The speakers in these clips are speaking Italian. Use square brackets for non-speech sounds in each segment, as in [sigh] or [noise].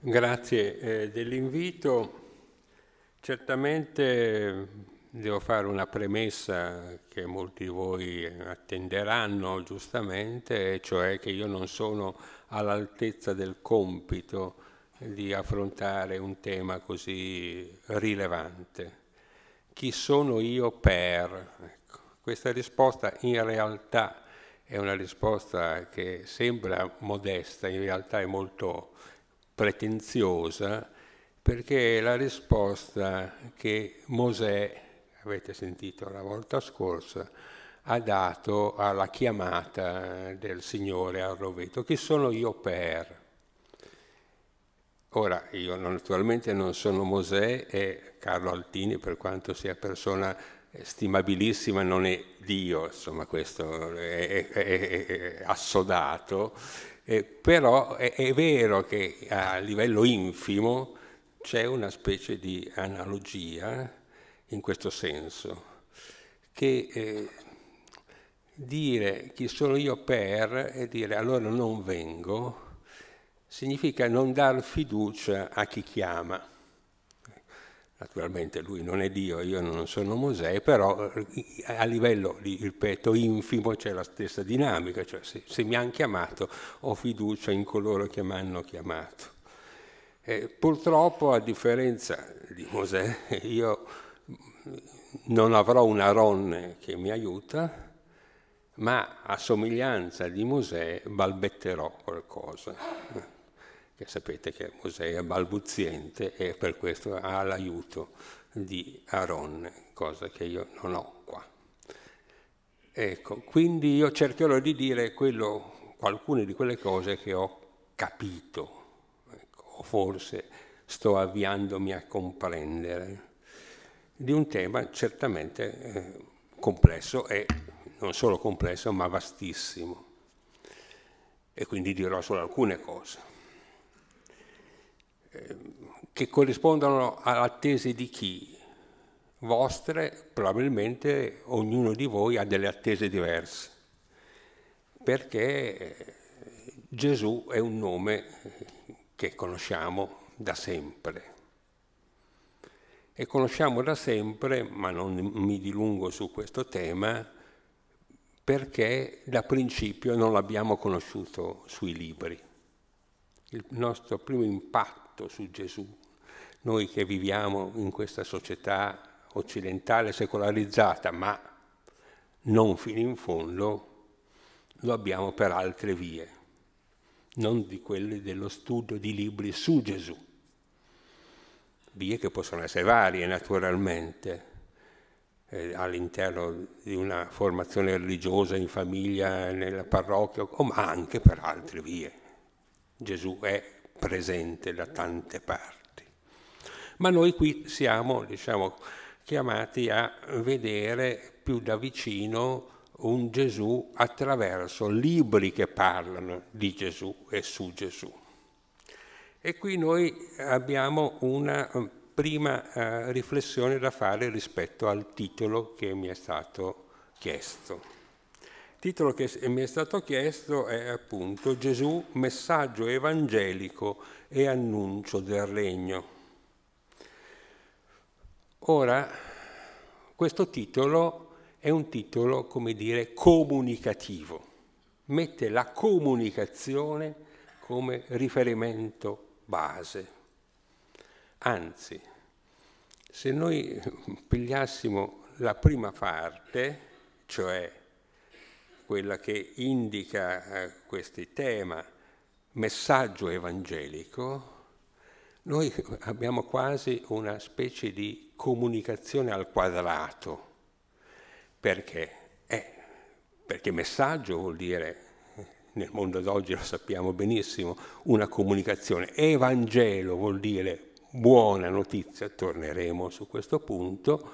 Grazie eh, dell'invito. Certamente devo fare una premessa che molti di voi attenderanno giustamente, cioè che io non sono all'altezza del compito di affrontare un tema così rilevante. Chi sono io per? Ecco, questa risposta in realtà è una risposta che sembra modesta, in realtà è molto pretenziosa, perché è la risposta che Mosè, avete sentito la volta scorsa, ha dato alla chiamata del Signore al roveto. Chi sono io per? Ora, io naturalmente non sono Mosè e Carlo Altini, per quanto sia persona stimabilissima, non è Dio, insomma questo è, è, è assodato, eh, però è, è, vero che a livello infimo c'è una specie di analogia in questo senso, che eh, dire chi sono io per e dire allora non vengo significa non dar fiducia a chi chiama. Naturalmente lui non è Dio, io non sono Mosè, però a livello, ripeto, infimo c'è la stessa dinamica, cioè se, se mi hanno chiamato ho fiducia in coloro che mi hanno chiamato. E purtroppo, a differenza di Mosè, [laughs] io non avrò un Aronne che mi aiuta, ma a somiglianza di Mosè balbetterò qualcosa che sapete che Mosè è balbuziente e per questo ha l'aiuto di Aaron, cosa che io non ho qua. Ecco, quindi io cercherò di dire quello, alcune di quelle cose che ho capito, ecco, o forse sto avviandomi a comprendere, di un tema certamente eh, complesso e non solo complesso ma vastissimo. E quindi dirò solo alcune cose che corrispondono alla tesi di chi? Vostre, probabilmente ognuno di voi ha delle attese diverse, perché Gesù è un nome che conosciamo da sempre. E conosciamo da sempre, ma non mi dilungo su questo tema, perché da principio non l'abbiamo conosciuto sui libri. Il nostro primo impatto impatto su Gesù. Noi che viviamo in questa società occidentale secolarizzata, ma non fino in fondo, lo abbiamo per altre vie, non di quelle dello studio di libri su Gesù. Vie che possono essere varie naturalmente, eh, all'interno di una formazione religiosa in famiglia, nella parrocchia, ma anche per altre vie. Gesù è presente da tante parti. Ma noi qui siamo, diciamo, chiamati a vedere più da vicino un Gesù attraverso libri che parlano di Gesù e su Gesù. E qui noi abbiamo una eh, prima eh, riflessione da fare rispetto al titolo che mi è stato chiesto. Titolo che mi è stato chiesto è appunto Gesù, messaggio evangelico e annuncio del regno. Ora, questo titolo è un titolo, come dire, comunicativo, mette la comunicazione come riferimento base. Anzi, se noi pigliassimo la prima parte, cioè quella che indica eh, questo tema, messaggio evangelico, noi abbiamo quasi una specie di comunicazione al quadrato. Perché? Eh, perché messaggio vuol dire, nel mondo d'oggi lo sappiamo benissimo, una comunicazione. Evangelo vuol dire buona notizia, torneremo su questo punto,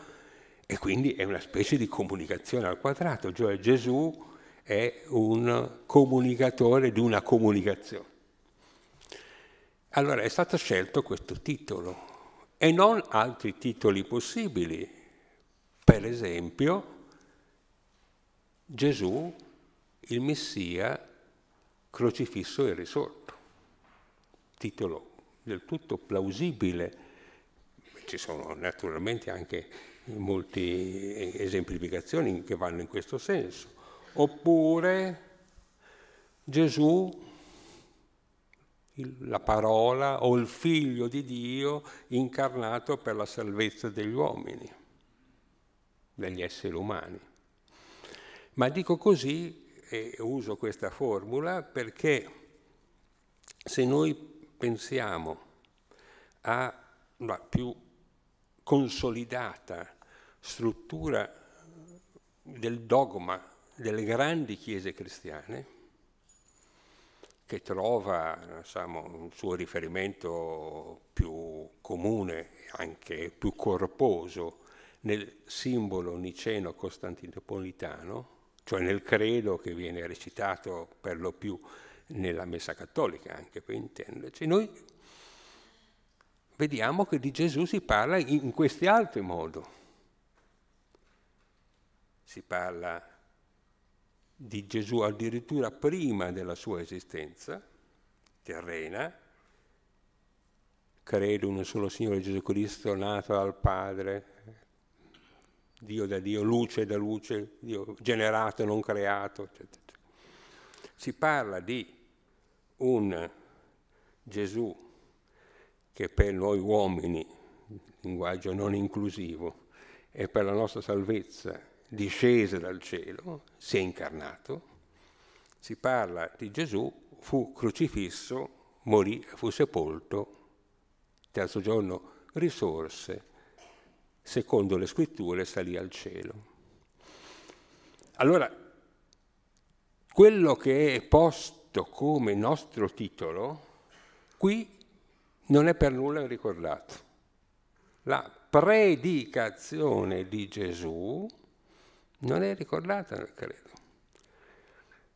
e quindi è una specie di comunicazione al quadrato, cioè Gesù è un comunicatore di una comunicazione. Allora è stato scelto questo titolo e non altri titoli possibili. Per esempio, Gesù, il Messia, crocifisso e risorto. Titolo del tutto plausibile. Ci sono naturalmente anche molte esemplificazioni che vanno in questo senso. Oppure Gesù, la parola o il figlio di Dio incarnato per la salvezza degli uomini, degli esseri umani. Ma dico così e uso questa formula perché se noi pensiamo alla più consolidata struttura del dogma delle grandi chiese cristiane, che trova diciamo, un suo riferimento più comune, anche più corposo, nel simbolo niceno-costantinopolitano, cioè nel credo che viene recitato per lo più nella Messa Cattolica, anche per intenderci. Noi vediamo che di Gesù si parla in questi altri modi. Si parla di Gesù addirittura prima della sua esistenza terrena, credo in un solo Signore Gesù Cristo nato dal Padre, Dio da Dio, luce da luce, Dio generato, non creato, eccetera. Si parla di un Gesù che per noi uomini, linguaggio non inclusivo, e per la nostra salvezza discese dal cielo, si è incarnato. Si parla di Gesù, fu crocifisso, morì, fu sepolto, terzo giorno risorse secondo le scritture salì al cielo. Allora, quello che è posto come nostro titolo, qui non è per nulla ricordato. La predicazione di Gesù non è ricordata nel credo.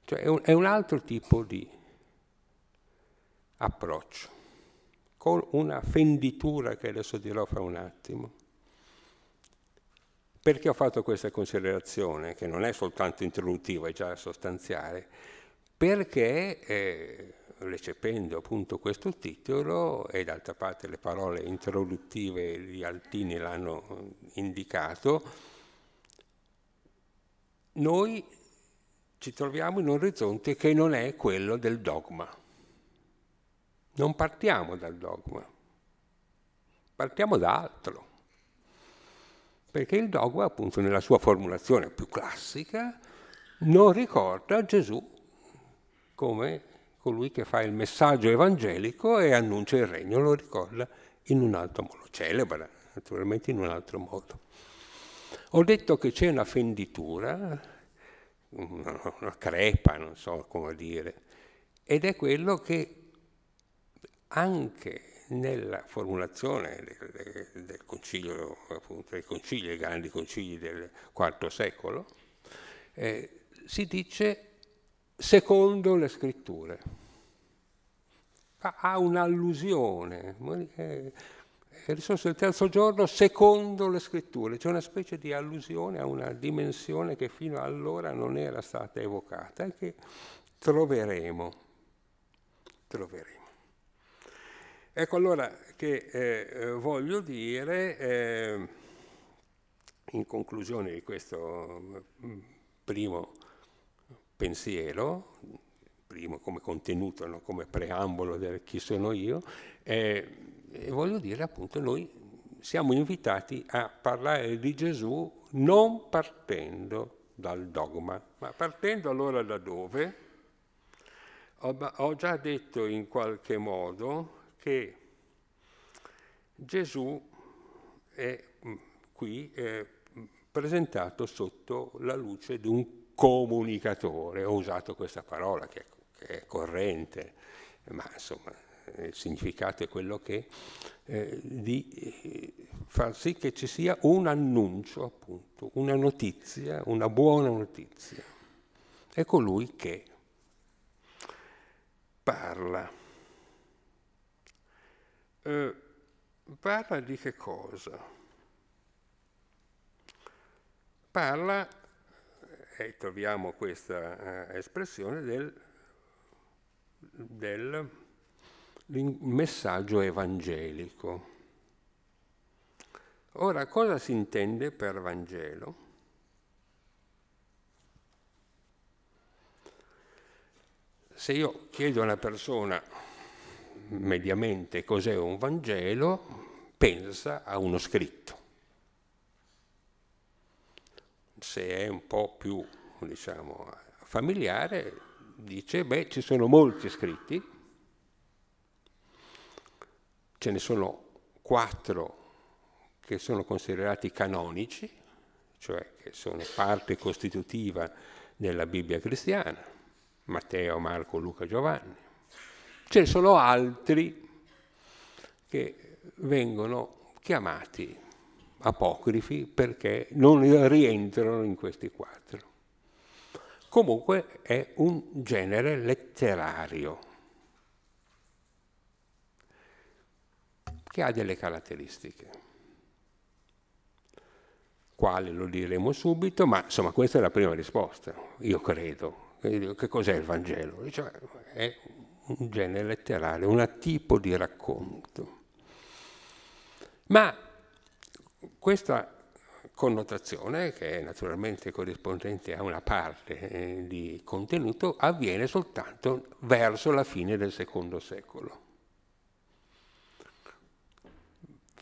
Cioè è un, è un altro tipo di approccio, con una fenditura che adesso dirò fra un attimo. Perché ho fatto questa considerazione, che non è soltanto introduttiva, è già sostanziale? Perché, eh, recependo appunto questo titolo, e d'altra parte le parole introduttive di Altini l'hanno indicato, noi ci troviamo in un orizzonte che non è quello del dogma. Non partiamo dal dogma, partiamo da altro perché il dogma, appunto nella sua formulazione più classica, non ricorda Gesù come colui che fa il messaggio evangelico e annuncia il regno, lo ricorda in un altro modo, celebra naturalmente in un altro modo. Ho detto che c'è una fenditura, una, crepa, non so come dire, ed è quello che anche nella formulazione del, del concilio, appunto, dei concili, dei grandi concili del IV secolo, eh, si dice secondo le scritture. Ha un'allusione, è risorso del terzo giorno secondo le scritture, c'è una specie di allusione a una dimensione che fino allora non era stata evocata e che troveremo. troveremo. Ecco allora che eh, eh, voglio dire, eh, in conclusione di questo mm, primo pensiero, primo come contenuto, no? come preambolo del chi sono io, eh, voglio dire appunto noi siamo invitati a parlare di Gesù non partendo dal dogma, ma partendo allora da dove? Ho, già detto in qualche modo che Gesù è mm, qui è presentato sotto la luce di un comunicatore. Ho usato questa parola che è corrente, ma insomma il significato è quello che eh, di eh, far sì che ci sia un annuncio, appunto, una notizia, una buona notizia. È colui che parla eh, parla di che cosa? Parla, e troviamo questa eh, espressione, del, del il messaggio evangelico. Ora, cosa si intende per Vangelo? Se io chiedo a una persona mediamente cos'è un Vangelo, pensa a uno scritto. Se è un po' più, diciamo, familiare, dice, beh, ci sono molti scritti, ce ne sono quattro che sono considerati canonici, cioè che sono parte costitutiva della Bibbia cristiana, Matteo, Marco, Luca, Giovanni. Ce ne sono altri che vengono chiamati apocrifi perché non rientrano in questi quattro. Comunque è un genere letterario che ha delle caratteristiche. Quale lo diremo subito, ma insomma questa è la prima risposta, io credo. Che cos'è il Vangelo? Cioè, è un genere letterario, un tipo di racconto. Ma questa connotazione, che è naturalmente corrispondente a una parte eh, di contenuto, avviene soltanto verso la fine del secondo secolo.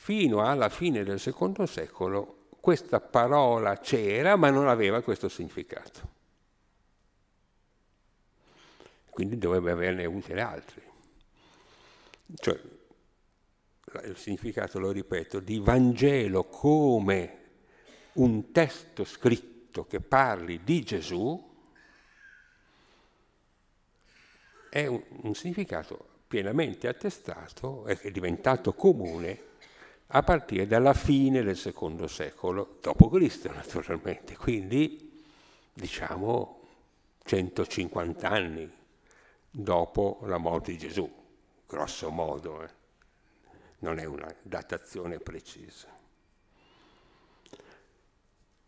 Fino alla fine del secondo secolo questa parola c'era, ma non aveva questo significato. Quindi dovrebbe averne avute altri. Cioè, il significato, lo ripeto, di Vangelo come un testo scritto che parli di Gesù è un, un significato pienamente attestato e che è diventato comune a partire dalla fine del secondo secolo d.C. [laughs] naturalmente, quindi diciamo 150 anni dopo la morte di Gesù, grosso modo, eh. non è una datazione precisa.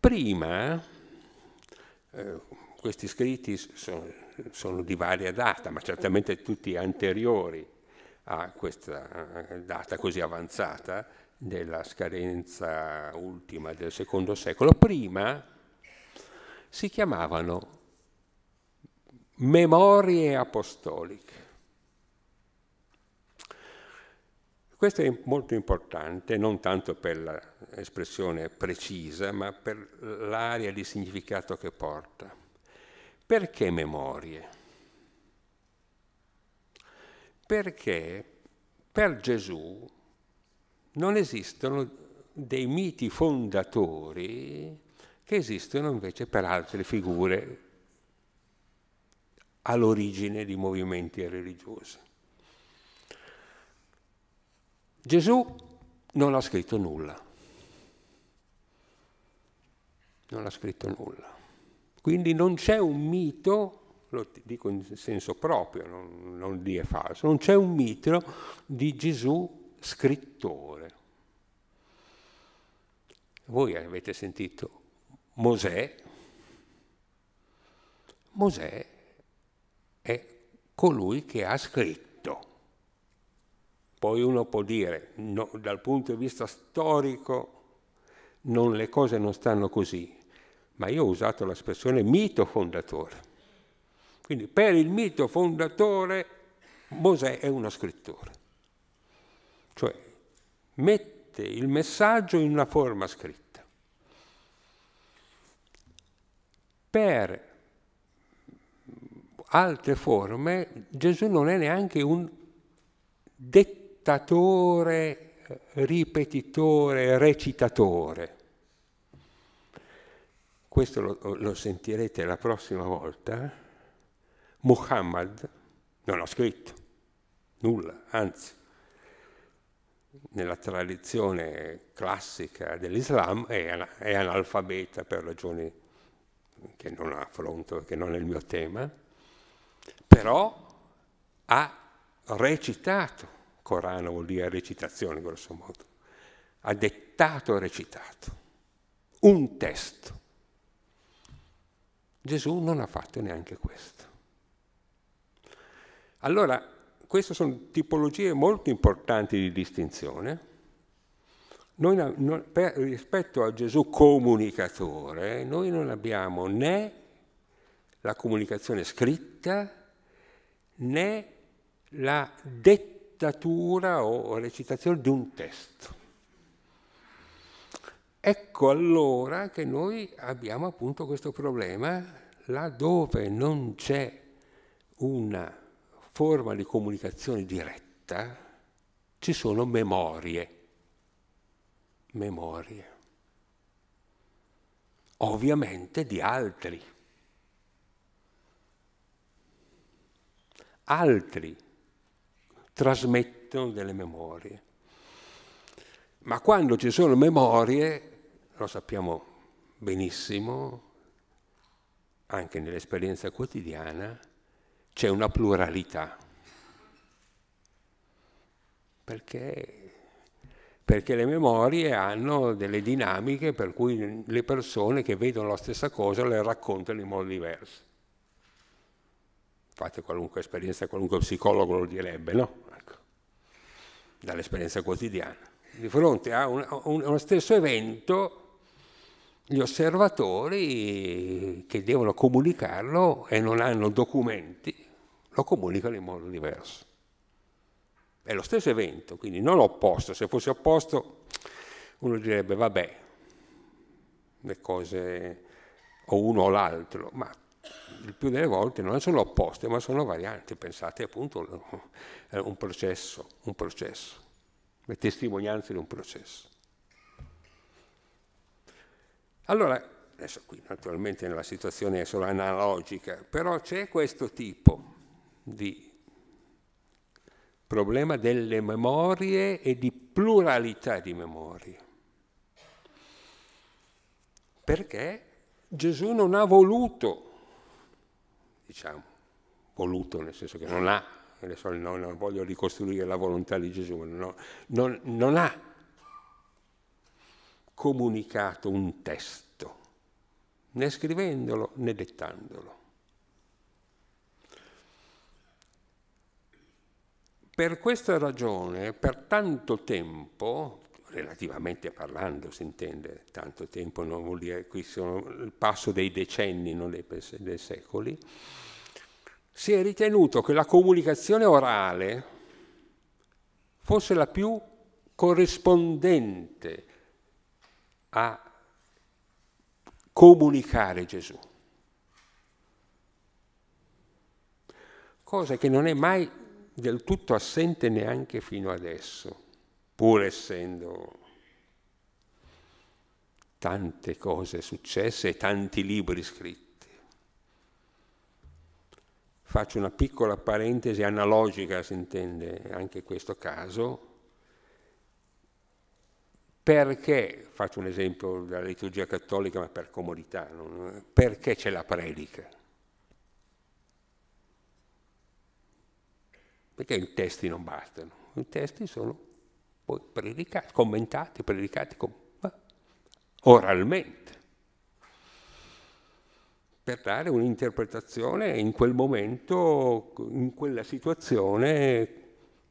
Prima, eh, questi scritti sono, sono, di varia data, ma certamente tutti anteriori a questa data così avanzata della scadenza ultima del secondo secolo. Prima si chiamavano memorie apostoliche. Questo è molto importante, non tanto per l'espressione precisa, ma per l'area di significato che porta. Perché memorie? Perché per Gesù non esistono dei miti fondatori che esistono invece per altre figure all'origine di movimenti religiosi. Gesù non ha scritto nulla. Non ha scritto nulla. Quindi non c'è un mito, lo dico in senso proprio, non, non di è falso, non c'è un mito di Gesù scrittore. Voi avete sentito Mosè. Mosè è colui che ha scritto poi uno può dire, no, dal punto di vista storico non, le cose non stanno così, ma io ho usato l'espressione mito fondatore. Quindi per il mito fondatore Mosè è uno scrittore, cioè mette il messaggio in una forma scritta. Per altre forme Gesù non è neanche un detto dittatore, ripetitore, recitatore. Questo lo, lo sentirete la prossima volta. Muhammad non ha scritto nulla, anzi, nella tradizione classica dell'Islam è, è analfabeta per ragioni che non affronto, che non è il mio tema, però ha recitato Corano vuol dire recitazione, grosso modo. Ha dettato e recitato un testo. Gesù non ha fatto neanche questo. Allora, queste sono tipologie molto importanti di distinzione. Noi, non, per, rispetto a Gesù comunicatore, noi non abbiamo né la comunicazione scritta né la dettatura o recitazione di un testo. Ecco allora che noi abbiamo appunto questo problema laddove non c'è una forma di comunicazione diretta, ci sono memorie. Memorie. Ovviamente di altri. Altri trasmettono delle memorie. Ma quando ci sono memorie, lo sappiamo benissimo, anche nell'esperienza quotidiana, c'è una pluralità. Perché, perché le memorie hanno delle dinamiche per cui le persone che vedono la stessa cosa le raccontano in modo diverso. Fate qualunque esperienza, qualunque psicologo lo direbbe, no? Ecco. Dall'esperienza quotidiana. Di fronte a, un, a uno stesso evento gli osservatori che devono comunicarlo e non hanno documenti, lo comunicano in modo diverso. È lo stesso evento, quindi non opposto. Se fosse opposto uno direbbe vabbè, le cose o uno o l'altro, ma il più delle volte non sono opposte, ma sono varianti. Pensate appunto a un processo, un processo, le testimonianze di un processo. Allora, adesso qui naturalmente la situazione è solo analogica, però c'è questo tipo di problema delle memorie e di pluralità di memorie. Perché Gesù non ha voluto, diciamo, voluto nel senso che non ha, adesso non voglio ricostruire la volontà di Gesù, no, non, non ha comunicato un testo, né scrivendolo né dettandolo. Per questa ragione, per tanto tempo, relativamente parlando si intende, tanto tempo non vuol dire, qui sono il passo dei decenni, non dei, dei secoli, si è ritenuto che la comunicazione orale fosse la più corrispondente a comunicare Gesù. Cosa che non è mai del tutto assente neanche fino adesso, pur essendo tante cose successe e tanti libri scritti. Faccio una piccola parentesi analogica, si intende anche in questo caso, perché, faccio un esempio della liturgia cattolica, ma per comodità, perché c'è la predica? Perché i testi non bastano, i testi sono poi predicati, commentati, predicati com oralmente, per dare un'interpretazione in quel momento, in quella situazione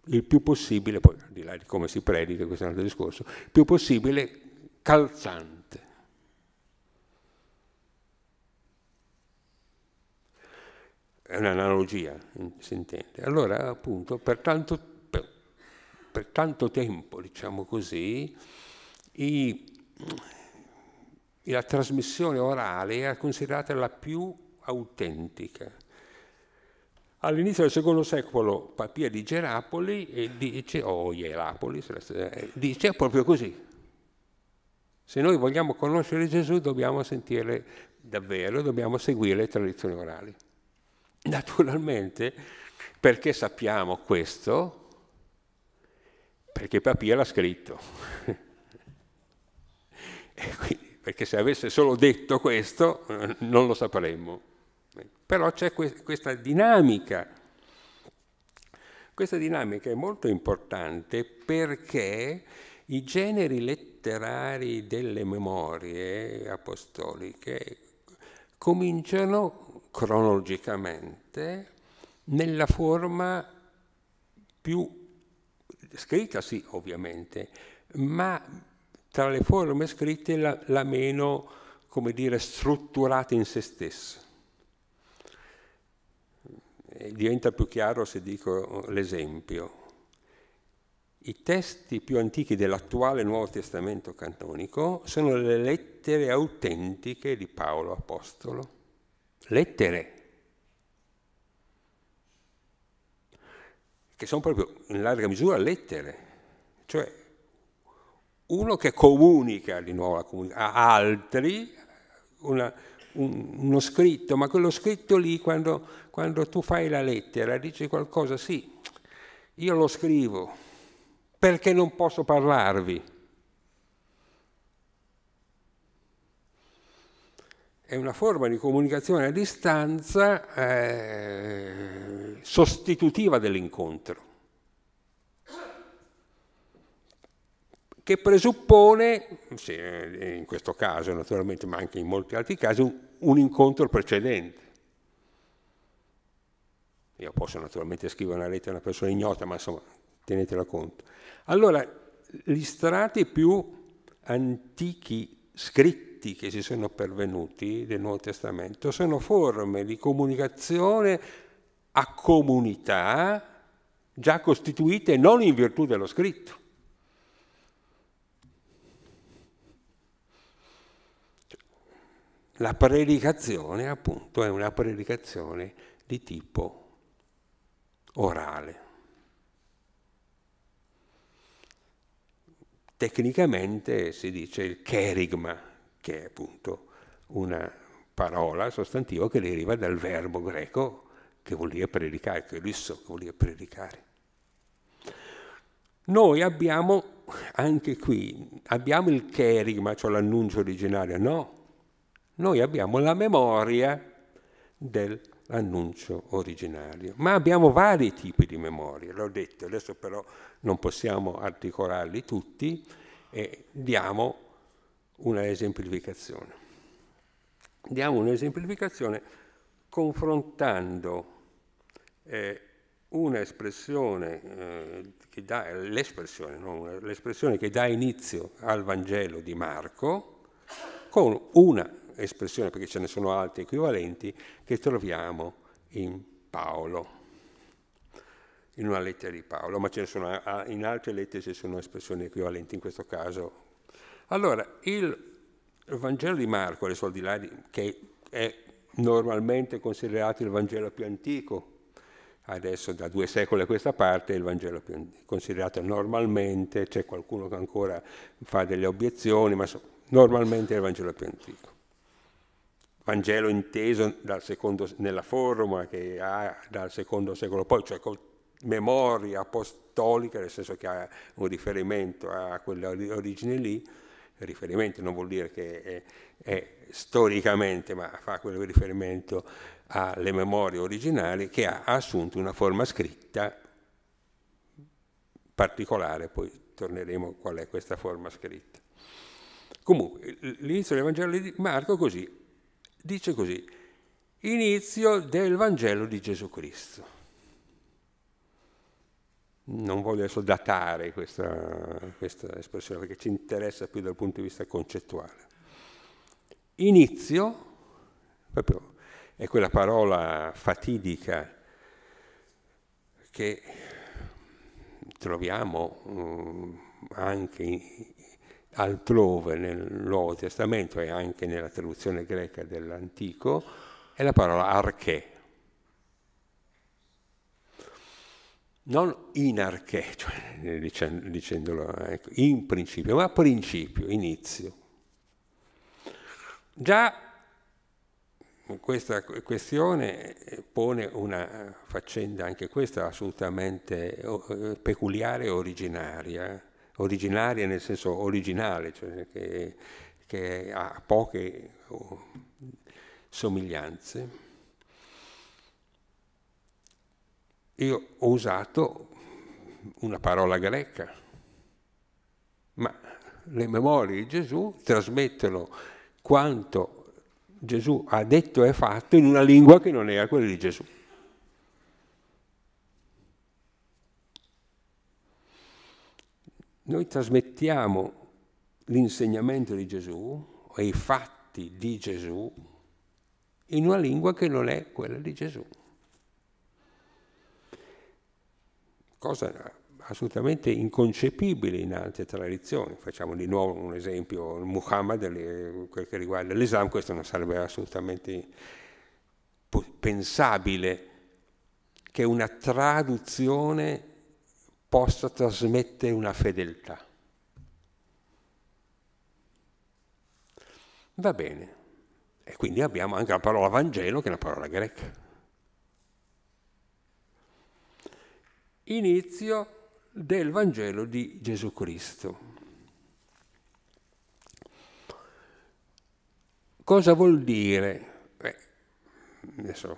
il più possibile, poi al di là di come si predica, questo è un altro discorso, il più possibile calzante. È un'analogia, si intende. Allora, appunto, per tanto, per, per tanto tempo, diciamo così, i, la trasmissione orale era considerata la più autentica All'inizio del secondo secolo Papia di Gerapoli dice, o oh, Ierapolis, dice proprio così. Se noi vogliamo conoscere Gesù dobbiamo sentire davvero, dobbiamo seguire le tradizioni orali. [laughs] Naturalmente, perché sappiamo questo? Perché Papia l'ha scritto. [laughs] quindi, perché se avesse solo detto questo non lo sapremmo. Però c'è questa dinamica. Questa dinamica è molto importante perché i generi letterari delle memorie apostoliche cominciano cronologicamente nella forma più scritta sì, ovviamente, ma tra le forme scritte la, la meno, come dire, strutturata in se stessa. E diventa più chiaro se dico l'esempio. I testi più antichi dell'attuale Nuovo Testamento canonico sono le lettere autentiche di Paolo Apostolo. Lettere che sono proprio in larga misura lettere, cioè uno che comunica di nuovo a altri una, un, uno scritto, ma quello scritto lì quando, quando tu fai la lettera dice qualcosa, sì, io lo scrivo perché non posso parlarvi. È una forma di comunicazione a distanza eh, sostitutiva dell'incontro, che presuppone, sì, in questo caso naturalmente, ma anche in molti altri casi, un, un incontro precedente. Io posso naturalmente scrivere una lettera a una persona ignota, ma insomma, tenetela conto. Allora, gli strati più antichi scritti scritti che si sono pervenuti del Nuovo Testamento sono forme di comunicazione a comunità già costituite non in virtù dello scritto. La predicazione, appunto, è una predicazione di tipo orale. Tecnicamente si dice il cherigma, che è appunto una parola, sostantivo, che deriva dal verbo greco che vuol dire predicare, che risso, che vuol dire predicare. Noi abbiamo anche qui, abbiamo il cherigma, cioè l'annuncio originario, no, noi abbiamo la memoria dell'annuncio originario, ma abbiamo vari tipi di memoria, l'ho detto, adesso però non possiamo articolarli tutti e diamo una esemplificazione. Diamo un'esemplificazione confrontando eh, un'espressione eh, che dà, l'espressione, no? l'espressione che dà inizio al Vangelo di Marco con una espressione, perché ce ne sono altre equivalenti, che troviamo in Paolo, in una lettera di Paolo, ma ce ne sono, in altre lettere ci sono espressioni equivalenti, in questo caso allora, il Vangelo di Marco, adesso al di là di, che è normalmente considerato il Vangelo più antico, adesso da due secoli a questa parte è il Vangelo più antico, considerato normalmente, c'è qualcuno che ancora fa delle obiezioni, ma so, normalmente è il Vangelo più antico. Vangelo inteso secondo, nella forma che ha dal secondo secolo poi, cioè con memoria apostolica, nel senso che ha un riferimento a quelle origini lì, riferimento non vuol dire che è, è storicamente, ma fa quel riferimento alle memorie originali che ha assunto una forma scritta particolare, poi torneremo qual è questa forma scritta. Comunque, l'inizio del Vangelo di Marco così, dice così, inizio del Vangelo di Gesù Cristo non voglio adesso datare questa, questa, espressione perché ci interessa più dal punto di vista concettuale. Inizio, proprio è quella parola fatidica che troviamo um, anche altrove nel Nuovo Testamento e anche nella traduzione greca dell'Antico, è la parola arché. Non in arché, [laughs] cioè dicendolo ecco, in principio, ma principio, inizio. Già questa questione pone una faccenda, anche questa assolutamente eh, peculiare e originaria, originaria nel senso originale, cioè che, che ha poche oh, somiglianze Io ho usato una parola greca, ma le memorie di Gesù trasmettono quanto Gesù ha detto e fatto in una lingua che non era quella di Gesù. noi trasmettiamo l'insegnamento di Gesù e i fatti di Gesù in una lingua che non è quella di Gesù. Cosa assolutamente inconcepibile in altre tradizioni. Facciamo di nuovo un esempio, Muhammad, quel che riguarda l'Islam, questo non sarebbe assolutamente pensabile che una traduzione possa trasmettere una fedeltà. Va bene. E quindi abbiamo anche la parola Vangelo, che è una parola greca. Inizio del Vangelo di Gesù Cristo. Cosa vuol dire? Beh, adesso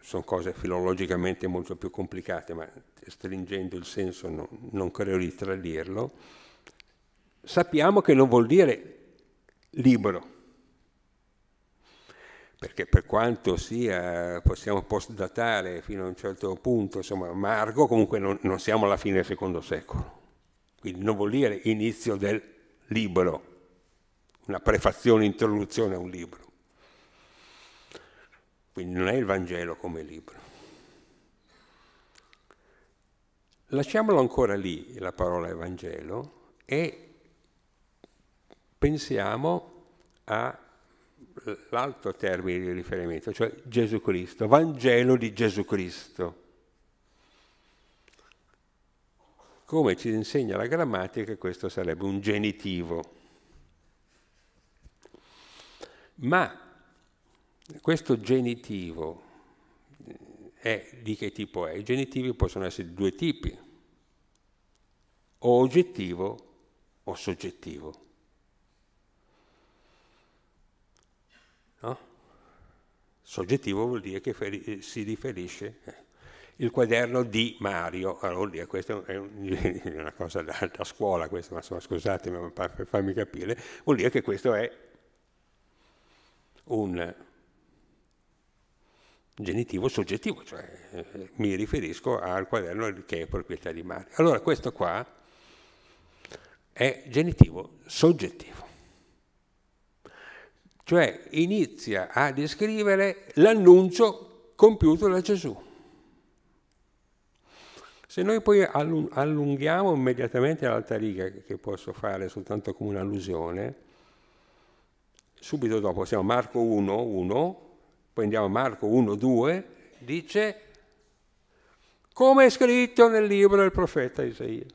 sono cose filologicamente molto più complicate, ma stringendo il senso no, non credo di tradirlo. Sappiamo che non vuol dire libro, perché per quanto sia, possiamo postdatare fino a un certo punto, insomma, Marco, comunque non, non siamo alla fine del secondo secolo. Quindi non vuol dire inizio del libro, una prefazione, introduzione a un libro. Quindi non è il Vangelo come libro. Lasciamolo ancora lì, la parola Evangelo, e pensiamo all'altro termine di riferimento, cioè Gesù Cristo, Vangelo di Gesù Cristo. Come ci insegna la grammatica, questo sarebbe un genitivo. Ma questo genitivo è di che tipo è? I genitivi possono essere di due tipi, o oggettivo o soggettivo. No? Soggettivo vuol dire che si riferisce eh, il quaderno di Mario, allora vuol dire, questa [laughs] è una cosa da, da scuola, questo, ma insomma, scusatemi per farmi capire, vuol dire che questo è un genitivo soggettivo, cioè eh, mi riferisco al quaderno che è proprietà di Mario. Allora questo qua è genitivo soggettivo cioè inizia a descrivere l'annuncio compiuto da Gesù. Se noi poi allunghiamo immediatamente l'altra riga, che posso fare soltanto come un'allusione, subito dopo siamo Marco 1, 1, poi andiamo a Marco 1, 2, dice come è scritto nel libro del profeta Isaia,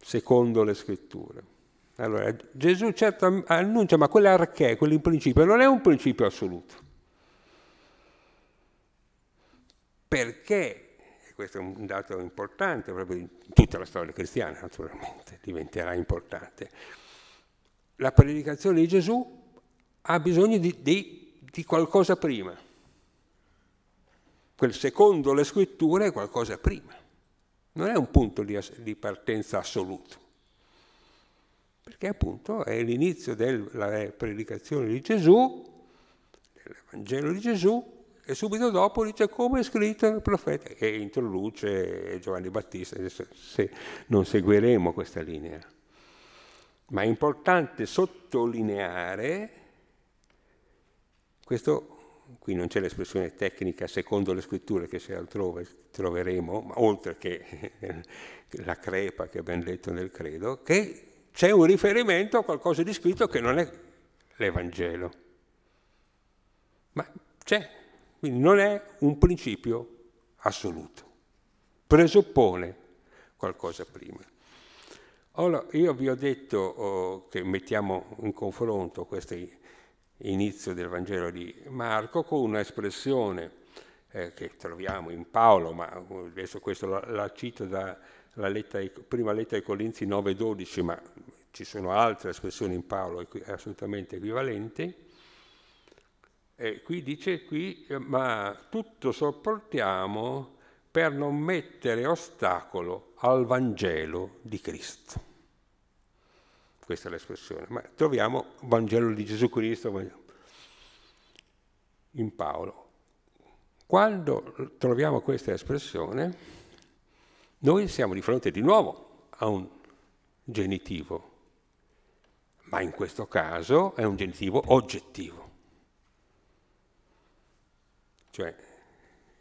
secondo le scritture. Allora, Gesù certo annuncia, ma quell'archè, quell'imprincipio, non è un principio assoluto. Perché, e questo è un dato importante, proprio in tutta la storia cristiana naturalmente, diventerà importante, la predicazione di Gesù ha bisogno di, di, di qualcosa prima. Quel secondo le scritture è qualcosa prima. Non è un punto di, di partenza assoluto perché appunto è l'inizio della predicazione di Gesù, del Vangelo di Gesù, e subito dopo dice come è scritto nel profeta e introduce Giovanni Battista, se non seguiremo questa linea. Ma è importante sottolineare, questo qui non c'è l'espressione tecnica secondo le scritture che se altrove troveremo, ma oltre che [laughs] la crepa che abbiamo detto nel credo, che c'è un riferimento a qualcosa di scritto che non è l'Evangelo. Ma c'è, quindi non è un principio assoluto, presuppone qualcosa prima. Allora, io vi ho detto oh, che mettiamo in confronto questo inizio del Vangelo di Marco con un'espressione eh, che troviamo in Paolo, ma adesso questo la, la cito da la lettera, prima lettera ai Corinzi 9-12, ma ci sono altre espressioni in Paolo assolutamente equivalenti. E qui dice qui, ma tutto sopportiamo per non mettere ostacolo al Vangelo di Cristo. Questa è l'espressione. Ma troviamo Vangelo di Gesù Cristo in Paolo. Quando troviamo questa espressione, Noi siamo di fronte di nuovo a un genitivo, ma in questo caso è un genitivo oggettivo. Cioè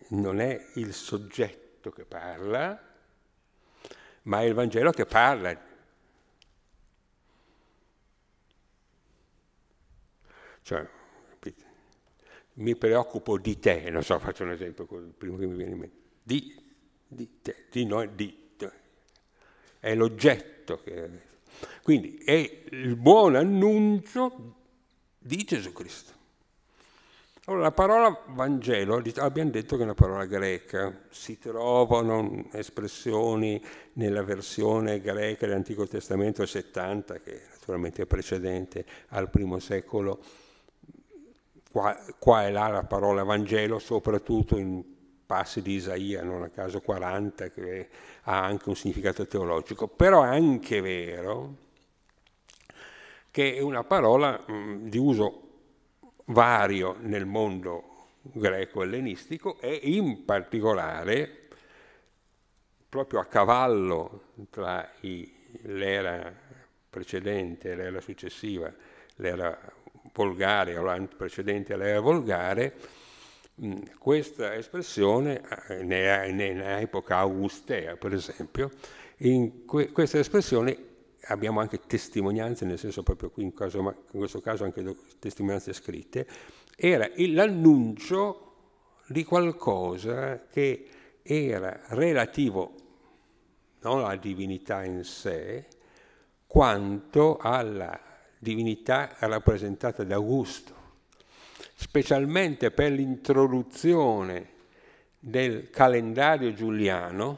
non è il soggetto che parla, ma è il Vangelo che parla. Cioè, mi preoccupo di te, non so, faccio un esempio, il primo che mi viene in mente, di, di te, di noi, di te. È l'oggetto che... Quindi è il buon annuncio di Gesù Cristo. Allora, la parola Vangelo, abbiamo detto che è una parola greca, si trovano espressioni nella versione greca dell'Antico Testamento 70, che naturalmente è precedente al primo secolo, qua, qua e là la parola Vangelo, soprattutto in passi di Isaia, non a caso 40, che ha anche un significato teologico, però è anche vero che è una parola mh, di uso vario nel mondo greco-ellenistico e in particolare proprio a cavallo tra i, l'era precedente e l'era successiva, l'era volgare o l'anno precedente all'era volgare, questa espressione in epoca augustea per esempio, in que, questa espressione abbiamo anche testimonianze, nel senso proprio qui in, caso, in questo caso anche testimonianze scritte, era l'annuncio di qualcosa che era relativo non alla divinità in sé, quanto alla divinità rappresentata da Augusto, specialmente per l'introduzione del calendario giuliano,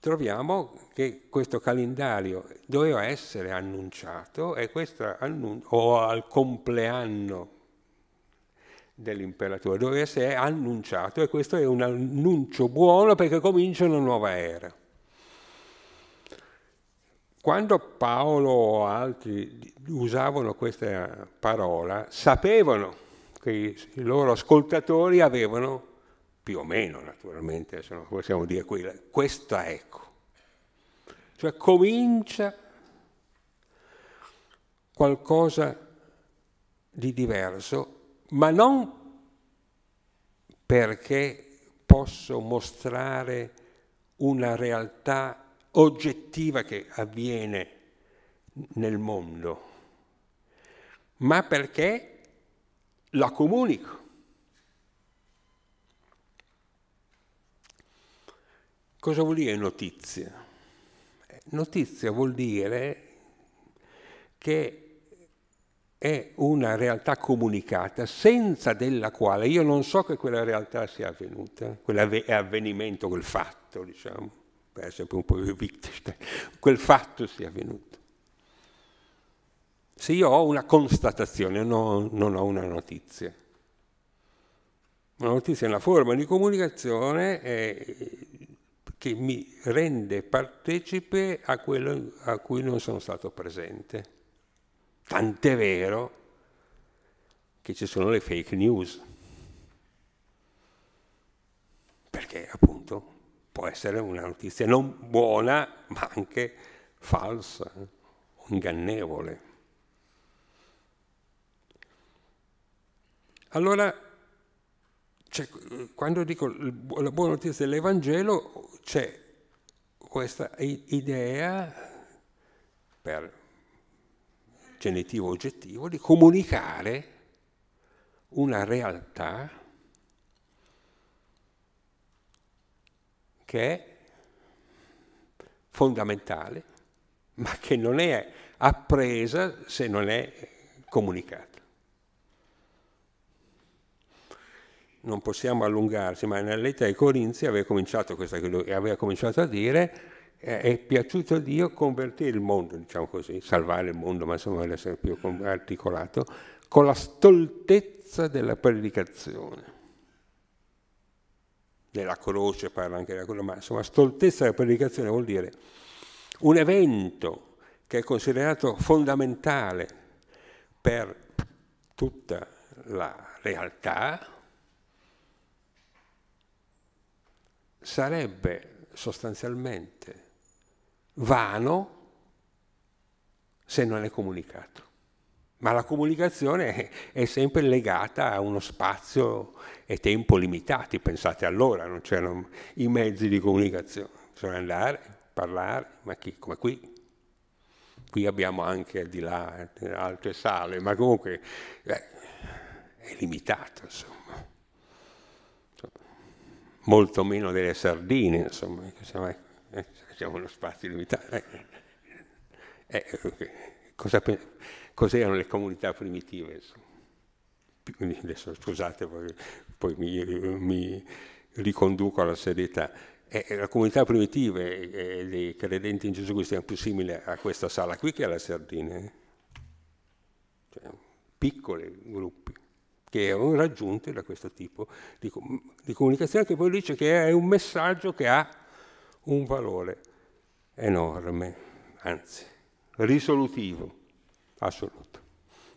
troviamo che questo calendario doveva essere annunciato e questo annuncio, o al compleanno dell'imperatore doveva essere annunciato e questo è un annuncio buono perché comincia una nuova era. Quando Paolo o altri usavano questa parola, sapevano che i loro ascoltatori avevano più o meno naturalmente, se non possiamo dire quella, questa ecco. Cioè comincia qualcosa di diverso, ma non perché posso mostrare una realtà oggettiva che avviene nel mondo, ma perché la comunico. Cosa vuol dire notizia? Notizia vuol dire che è una realtà comunicata senza della quale io non so che quella realtà sia avvenuta, quell'avvenimento, quel fatto, diciamo, per essere un po' Wittgenstein, [laughs] quel fatto sia avvenuto. Se io ho una constatazione, no, non ho una notizia. Una notizia è una forma di comunicazione eh, che mi rende partecipe a quello a cui non sono stato presente. Tant'è vero che ci sono le fake news, perché appunto può essere una notizia non buona, ma anche falsa, ingannevole. Allora, quando dico la buona notizia dell'Evangelo, c'è questa idea per genitivo oggettivo di comunicare una realtà che è fondamentale, ma che non è appresa se non è comunicata. non possiamo allungarci, ma nella lettera ai Corinzi aveva cominciato, aveva cominciato a dire eh, è piaciuto a Dio convertire il mondo, diciamo così, salvare il mondo, ma insomma deve essere più articolato, con la stoltezza della predicazione. Della croce parla anche della croce, ma insomma stoltezza della predicazione vuol dire un evento che è considerato fondamentale per tutta la realtà, sarebbe sostanzialmente vano se non è comunicato. Ma la comunicazione è sempre legata a uno spazio e tempo limitati. Pensate allora, non c'erano i mezzi di comunicazione. Bisogna andare, parlare, ma chi? Come qui. Qui abbiamo anche di là altre sale, ma comunque eh, è limitato, insomma. Molto meno delle sardine, insomma, siamo, eh, siamo uno spazio limitato. Eh, eh, eh cosa, cos'erano le comunità primitive? Adesso scusate, poi, mi, mi, riconduco alla serietà. Eh, le comunità primitive eh, dei credenti in Gesù Cristo erano più simili a questa sala qui che alla Sardina. Eh? Cioè, piccoli gruppi che erano raggiunti da questo tipo di, di comunicazione che poi dice che è un messaggio che ha un valore enorme, anzi risolutivo, assoluto.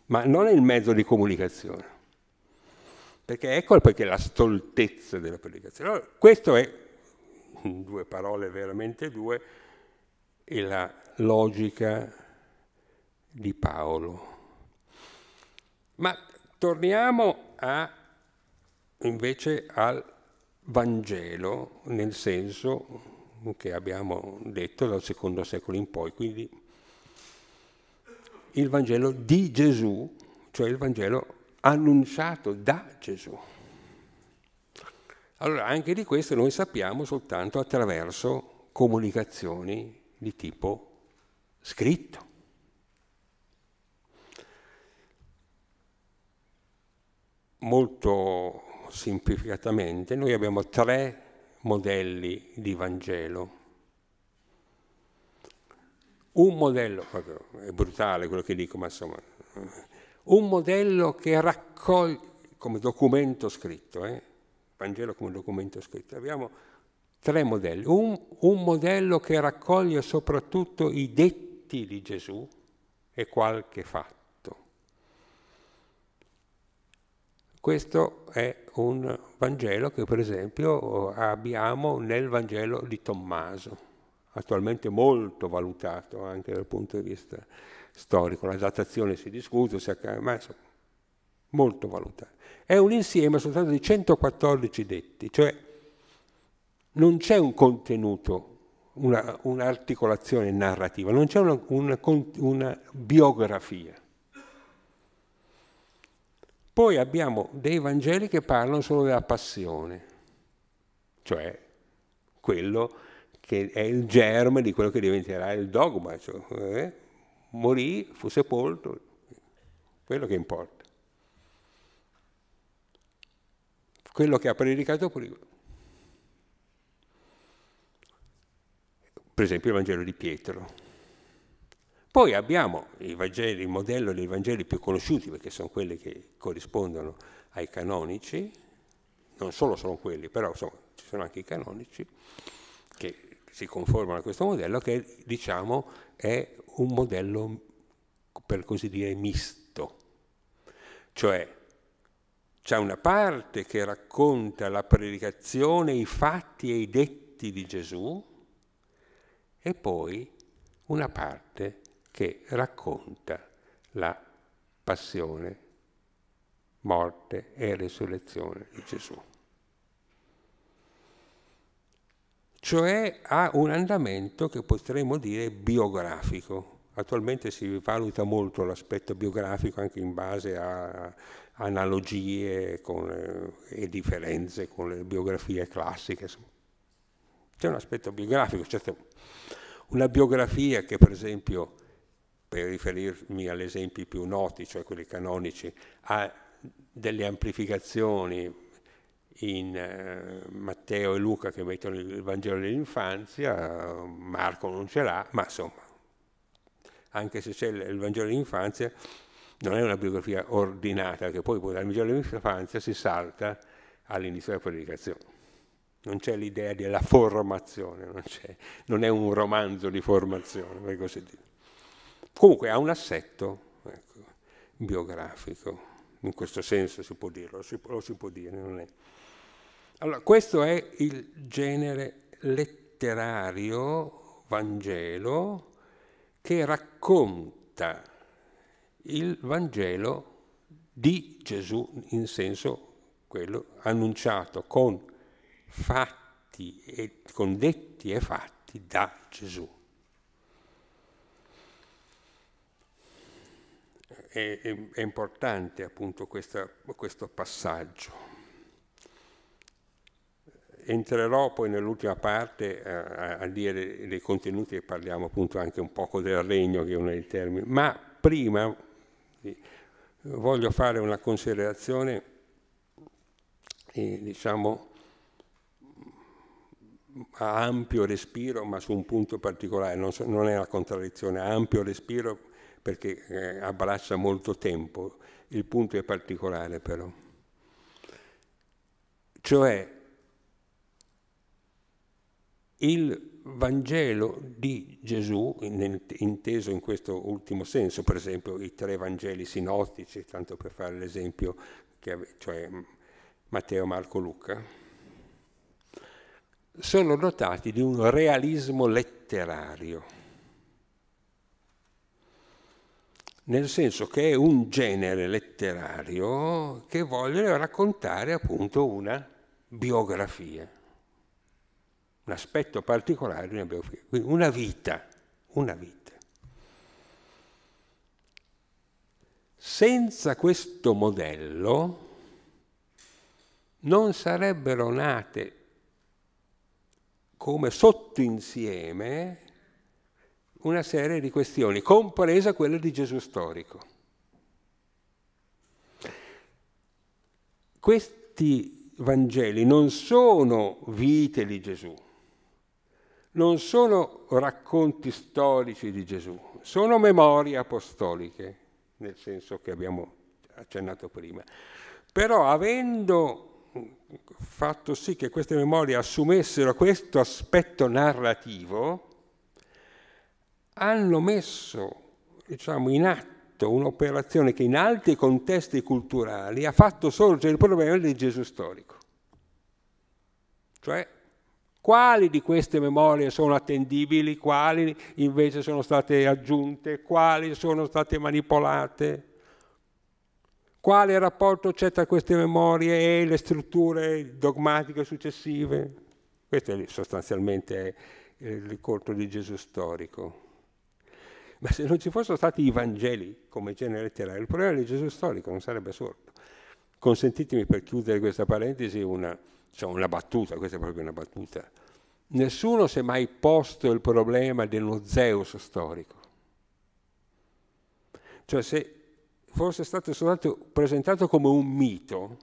Ma non è il mezzo di comunicazione, perché ecco perché la stoltezza della predicazione. Allora, questo è, in due parole veramente due, è la logica di Paolo. Ma torniamo a, invece al Vangelo, nel senso che abbiamo detto dal secondo secolo in poi, quindi il Vangelo di Gesù, cioè il Vangelo annunciato da Gesù. Allora, anche di questo noi sappiamo soltanto attraverso comunicazioni di tipo scritto. Molto semplificatamente, noi abbiamo tre modelli di Vangelo. Un modello, è brutale quello che dico, ma insomma, un modello che raccoglie come documento scritto, eh? Vangelo come documento scritto. Abbiamo tre modelli. Un, un modello che raccoglie soprattutto i detti di Gesù e qualche fatto. Questo è un Vangelo che per esempio abbiamo nel Vangelo di Tommaso, attualmente molto valutato anche dal punto di vista storico. La datazione si discute, si accade, ma insomma, molto valutato. È un insieme soltanto di 114 detti, cioè non c'è un contenuto, una, un'articolazione narrativa, non c'è una, una, una biografia. Poi abbiamo dei Vangeli che parlano solo della passione, cioè quello che è il germe di quello che diventerà il dogma, cioè, eh? morì, fu sepolto, quello che importa. Quello che ha predicato prima. Per esempio il Vangelo di Pietro. Poi abbiamo i, Vangeli, il modello dei Vangeli più conosciuti, perché sono quelli che corrispondono ai canonici, non solo sono quelli, però insomma, ci sono anche i canonici che si conformano a questo modello, che diciamo è un modello, per così dire, misto. Cioè c'è una parte che racconta la predicazione, i fatti e i detti di Gesù, e poi una parte che racconta la passione, morte e risurrezione di Gesù. Cioè ha un andamento che potremmo dire biografico. Attualmente si valuta molto l'aspetto biografico anche in base a analogie con, eh, e differenze con le biografie classiche. C'è un aspetto biografico, certo, una biografia che per esempio per riferirmi agli esempi più noti, cioè quelli canonici, ha delle amplificazioni in eh, Matteo e Luca che mettono il Vangelo dell'infanzia, Marco non ce l'ha, ma insomma, anche se c'è il Vangelo dell'infanzia, non è una biografia ordinata, perché poi dal Vangelo dell'infanzia si salta all'inizio della predicazione. Non c'è l'idea della formazione, non, non, è un romanzo di formazione, per così dire. Comunque ha un assetto ecco, biografico, in questo senso si può dirlo, si può, lo si può dire, non è. Allora, questo è il genere letterario Vangelo che racconta il Vangelo di Gesù in senso quello annunciato con fatti e con detti e fatti da Gesù. È, è, è importante appunto questa, questo passaggio. Entrerò poi nell'ultima parte a, a dire dei contenuti e parliamo appunto anche un poco del regno che è uno dei termini, ma prima voglio fare una considerazione, eh, diciamo, a ampio respiro, ma su un punto particolare, non, so, non è una contraddizione, a ampio respiro perché eh, abbraccia molto tempo, il punto è particolare però. Cioè, il Vangelo di Gesù, inteso in questo ultimo senso, per esempio i tre Vangeli sinottici, tanto per fare l'esempio, cioè Matteo, Marco, Luca, sono dotati di un realismo letterario, nel senso che è un genere letterario che vuole raccontare appunto una biografia un aspetto particolare una biografia, quindi una vita, una vita. Senza questo modello non sarebbero nate come sottoinsieme una serie di questioni, compresa quella di Gesù storico. Questi Vangeli non sono vite di Gesù, non sono racconti storici di Gesù, sono memorie apostoliche, nel senso che abbiamo accennato prima. Però avendo fatto sì che queste memorie assumessero questo aspetto narrativo, hanno messo diciamo, in atto un'operazione che in altri contesti culturali ha fatto sorgere il problema del Gesù storico. Cioè quali di queste memorie sono attendibili, quali invece sono state aggiunte, quali sono state manipolate? Quale rapporto c'è tra queste memorie e le strutture dogmatiche successive? Questo è sostanzialmente il ricordo di Gesù storico. Ma se non ci fossero stati i Vangeli come genere letterario, il problema di Gesù storico non sarebbe sorto. Consentitemi per chiudere questa parentesi una, cioè una battuta, questa è proprio una battuta. Nessuno si è mai posto il problema dello Zeus storico. Cioè se fosse stato soltanto presentato come un mito,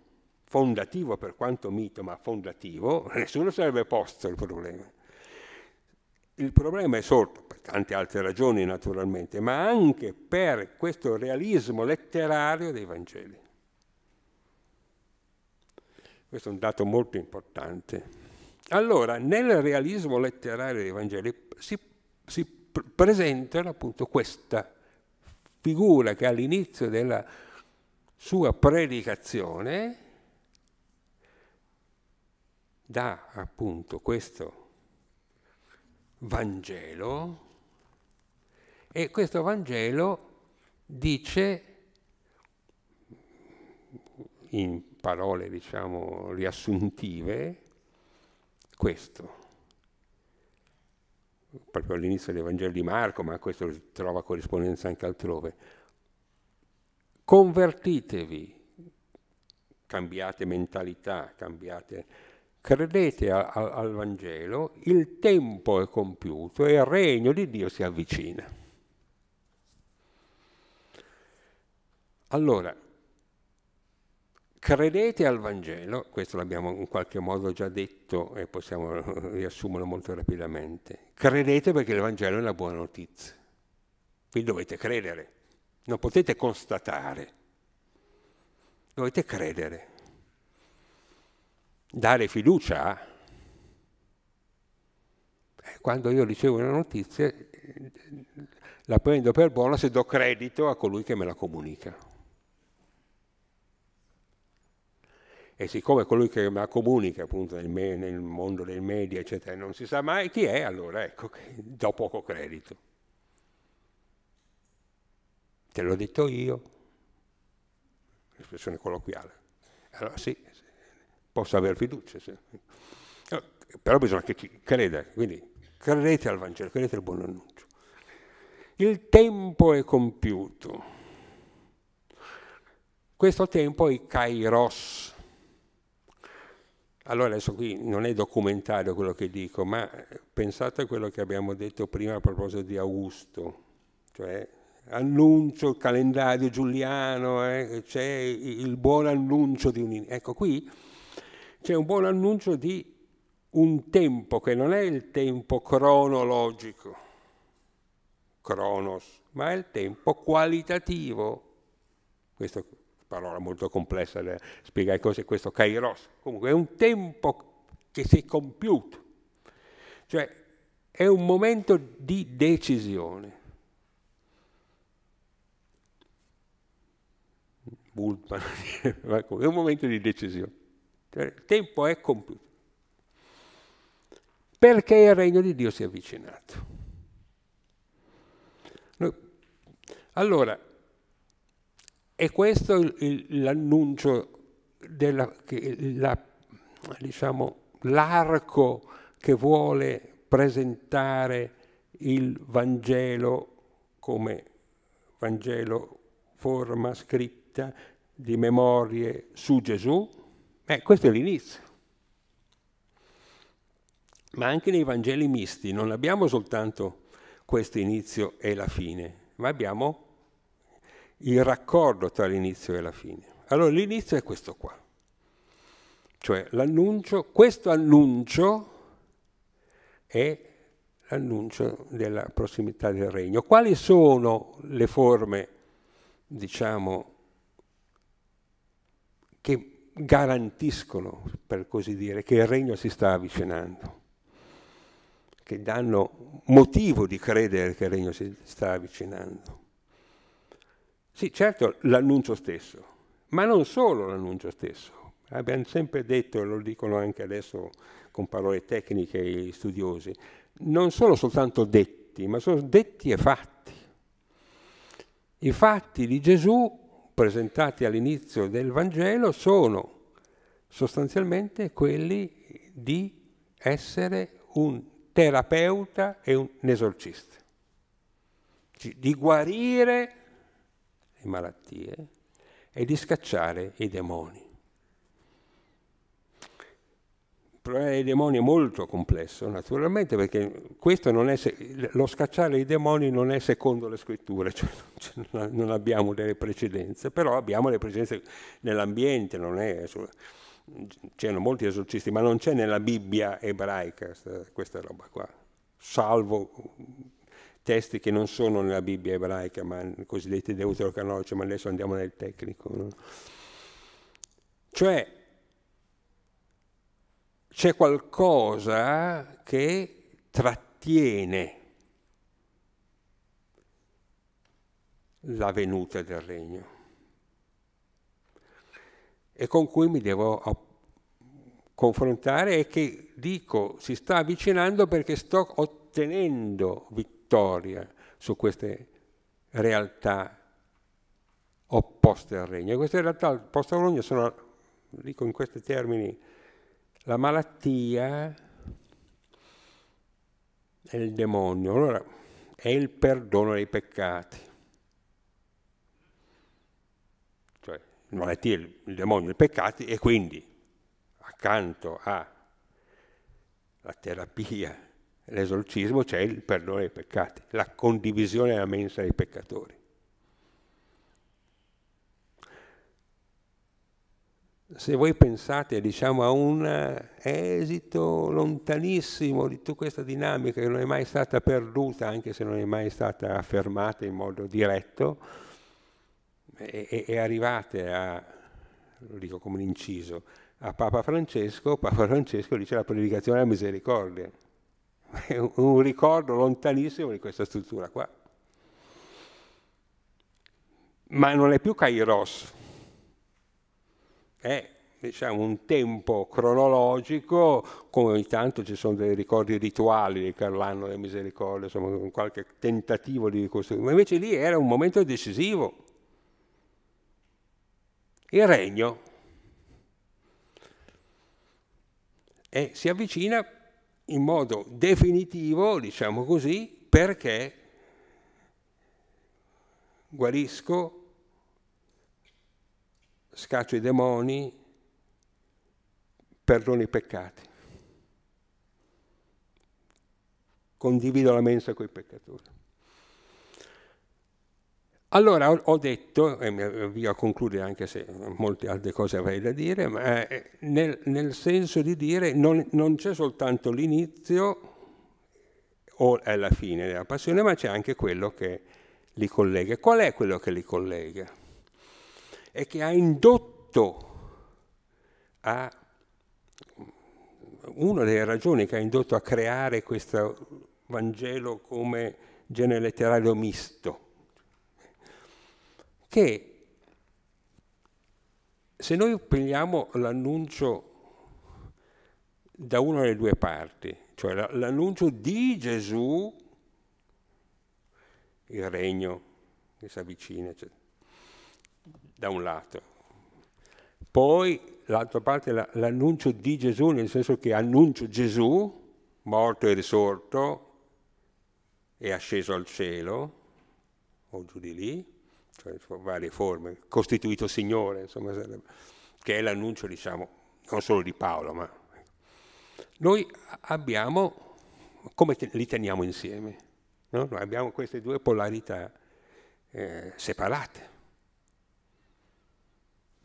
fondativo per quanto mito, ma fondativo, [laughs] nessuno sarebbe posto il problema. Il problema è sorto per tante altre ragioni naturalmente, ma anche per questo realismo letterario dei Vangeli. Questo è un dato molto importante. Allora, nel realismo letterario dei Vangeli si, si presenta appunto questa figura che all'inizio della sua predicazione dà appunto questo Vangelo e questo Vangelo dice in parole diciamo riassuntive questo. Proprio all'inizio del Vangelo di Marco, ma questo trova corrispondenza anche altrove. Convertitevi, cambiate mentalità, cambiate, credete a, a, al Vangelo, il tempo è compiuto e il regno di Dio si avvicina. Allora, Credete al Vangelo, questo l'abbiamo in qualche modo già detto e possiamo [laughs] riassumerlo molto rapidamente. Credete perché il Vangelo è una buona notizia. Quindi dovete credere, non potete constatare, dovete credere. Dare fiducia eh, quando io ricevo una notizia la prendo per buona se do credito a colui che me la comunica. E siccome colui che la comunica appunto nel, me, nel, mondo dei media, eccetera, non si sa mai chi è, allora ecco do poco credito. Te l'ho detto io, espressione colloquiale. Allora sì, posso aver fiducia. Sì. Però bisogna che ci creda, quindi credete al Vangelo, credete al buon annuncio. Il tempo è compiuto. Questo tempo è kairos, allora adesso qui non è documentario quello che dico, ma pensate a quello che abbiamo detto prima a proposito di Augusto, cioè annuncio il calendario giuliano, eh, c'è il buon annuncio di un... Ecco qui c'è un buon annuncio di un tempo che non è il tempo cronologico, cronos, ma è il tempo qualitativo. Questo parola molto complessa da spiegare cos'è questo kairos. Comunque è un tempo che si è compiuto, cioè è un momento di decisione. Bultmann, [laughs] è un momento di decisione. Cioè, il tempo è compiuto. Perché il regno di Dio si è avvicinato. Allora, e questo è l'annuncio, della, la, diciamo, l'arco che vuole presentare il Vangelo come Vangelo forma scritta di memorie su Gesù. Eh, questo è l'inizio. Ma anche nei Vangeli misti non abbiamo soltanto questo inizio e la fine, ma abbiamo il raccordo tra l'inizio e la fine. Allora l'inizio è questo qua, cioè l'annuncio, questo annuncio è l'annuncio della prossimità del regno. Quali sono le forme, diciamo, che garantiscono, per così dire, che il regno si sta avvicinando, che danno motivo di credere che il regno si sta avvicinando? Sì, certo l'annuncio stesso, ma non solo l'annuncio stesso. Abbiamo sempre detto, e lo dicono anche adesso con parole tecniche i studiosi, non sono soltanto detti, ma sono detti e fatti. I fatti di Gesù presentati all'inizio del Vangelo sono sostanzialmente quelli di essere un terapeuta e un esorcista, di guarire le malattie e di scacciare i demoni. Il problema dei demoni è molto complesso, naturalmente, perché se- lo scacciare i demoni non è secondo le scritture, [laughs] cioè non abbiamo delle precedenze, però abbiamo le precedenze nell'ambiente, non è, c'erano molti esorcisti, ma non c'è nella Bibbia ebraica questa roba qua, salvo testi che non sono nella Bibbia ebraica, ma cosiddetti deuterocanonici, ma adesso andiamo nel tecnico. No? Cioè, c'è qualcosa che trattiene la venuta del regno e con cui mi devo confrontare e che dico si sta avvicinando perché sto ottenendo vittoria vittoria su queste realtà opposte al regno. E queste realtà opposte al regno sono, dico in questi termini, la malattia e il demonio. Allora, è il perdono dei peccati. Cioè, la malattia, il demonio, i peccati e quindi accanto alla terapia l'esorcismo c'è il perdono dei peccati, la condivisione della mensa dei peccatori. Se voi pensate diciamo, a un esito lontanissimo di tutta questa dinamica che non è mai stata perduta, anche se non è mai stata affermata in modo diretto, e, e arrivate a, lo dico come un inciso, a Papa Francesco, Papa Francesco dice la predicazione della misericordia è [laughs] un ricordo lontanissimo di questa struttura qua. Ma non è più Kairos, è diciamo, un tempo cronologico, come ogni tanto ci sono dei ricordi rituali che l'anno delle misericordie, insomma, qualche tentativo di ricostruire, ma invece lì era un momento decisivo. Il regno e si avvicina in modo definitivo, diciamo così, perché guarisco, scaccio i demoni, perdono i peccati. Condivido la mensa con i peccatori. Allora ho detto, e mi avvio a concludere anche se molte altre cose avrei da dire, ma eh, nel, nel senso di dire non, non c'è soltanto l'inizio o è la fine della passione, ma c'è anche quello che li collega. Qual è quello che li collega? E che ha indotto a una delle ragioni che ha indotto a creare questo Vangelo come genere letterario misto, che se noi prendiamo l'annuncio da una delle due parti, cioè l'annuncio di Gesù, il regno che si avvicina, cioè, da un lato, poi l'altra parte l'annuncio di Gesù, nel senso che annuncio Gesù, morto e risorto, è asceso al cielo, o giù di lì, cioè varie forme, costituito Signore, insomma, che è l'annuncio, diciamo, non solo di Paolo, ma noi abbiamo, come li teniamo insieme? No? Noi abbiamo queste due polarità eh, separate.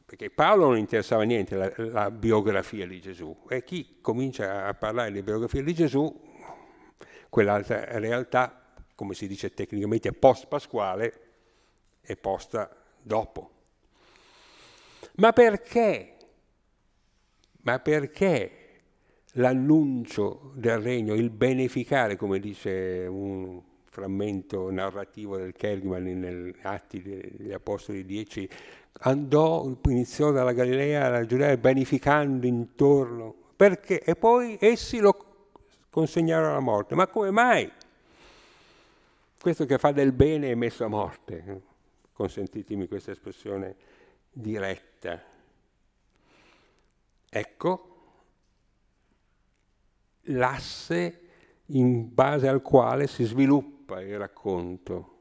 Perché Paolo non interessava niente la, la, biografia di Gesù e chi comincia a parlare di biografia di Gesù, quell'altra realtà, come si dice tecnicamente, post-pasquale, è posta dopo. Ma perché? Ma perché l'annuncio del regno, il beneficare, come dice un frammento narrativo del Kergman negli Atti degli Apostoli 10, andò, iniziò dalla Galilea alla Giudea beneficando intorno, perché? E poi essi lo consegnarono alla morte. Ma come mai? Questo che fa del bene è messo a morte, consentitemi questa espressione diretta. Ecco l'asse in base al quale si sviluppa il racconto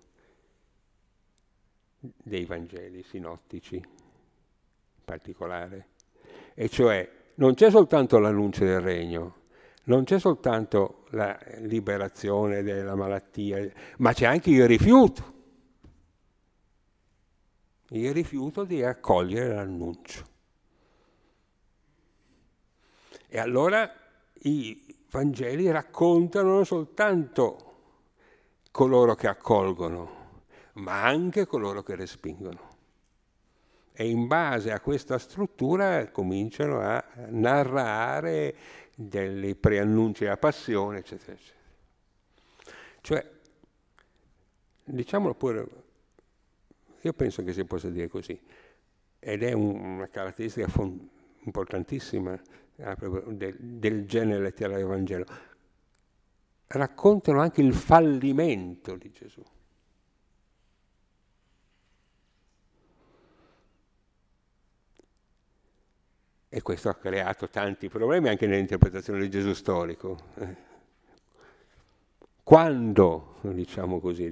dei Vangeli sinottici in particolare. E cioè non c'è soltanto l'annuncio del regno, non c'è soltanto la liberazione della malattia, ma c'è anche il rifiuto. Il rifiuto di accogliere l'annuncio. E allora i Vangeli raccontano non soltanto coloro che accolgono, ma anche coloro che respingono. E in base a questa struttura cominciano a narrare dei preannunci della passione, eccetera, eccetera. Cioè, diciamolo pure, io penso che si possa dire così, ed è un, una caratteristica importantissima eh, del, del genere letterario del Vangelo, raccontano anche il fallimento di Gesù. E questo ha creato tanti problemi anche nell'interpretazione di Gesù storico. Quando, diciamo così,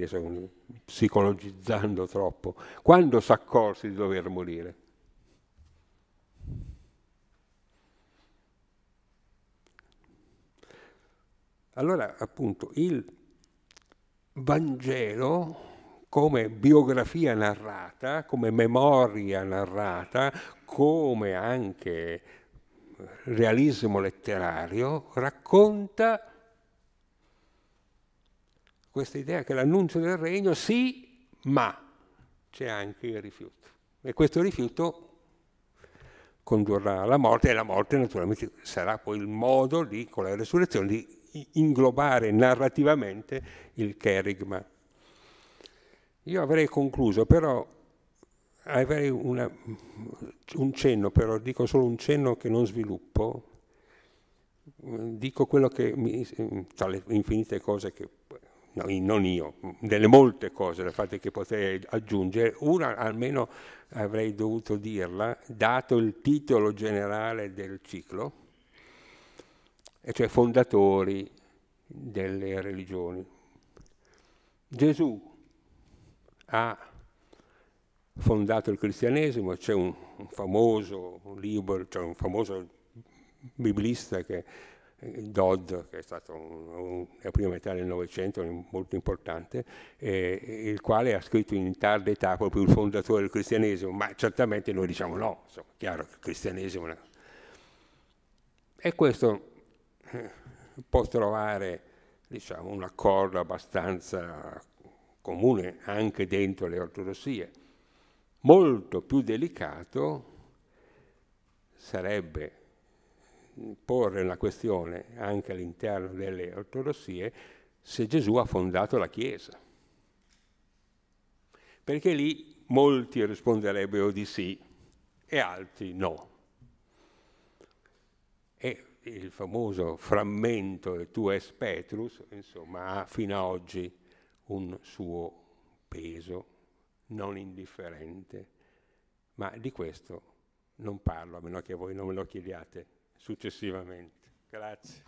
psicologizzando troppo, quando si accorse di dover morire? Allora, appunto, il Vangelo come biografia narrata, come memoria narrata, come anche realismo letterario, racconta questa idea che l'annuncio del regno sì, ma c'è anche il rifiuto. E questo rifiuto condurrà alla morte e la morte naturalmente sarà poi il modo di, con la resurrezione, di inglobare narrativamente il cherigma io avrei concluso, però avrei una, un cenno, però dico solo un cenno che non sviluppo, dico quello che mi, tra le infinite cose che, no, non io, delle molte cose, le fate che potrei aggiungere, una almeno avrei dovuto dirla, dato il titolo generale del ciclo, e cioè fondatori delle religioni. Gesù ha fondato il cristianesimo, c'è un, un famoso libro, c'è un famoso biblista che Dodd, che è stato nella prima metà del Novecento molto importante, eh, il quale ha scritto in tarda età proprio il fondatore del cristianesimo, ma certamente noi diciamo no, insomma, chiaro che il cristianesimo... È... E questo eh, può trovare diciamo, un accordo abbastanza comune anche dentro le ortodossie. Molto più delicato sarebbe porre la questione anche all'interno delle ortodossie se Gesù ha fondato la Chiesa. Perché lì molti risponderebbero di sì e altri no. E il famoso frammento de Tu es Petrus, insomma, ha fino ad oggi un suo peso non indifferente, ma di questo non parlo a meno che voi non me lo chiediate successivamente. Grazie.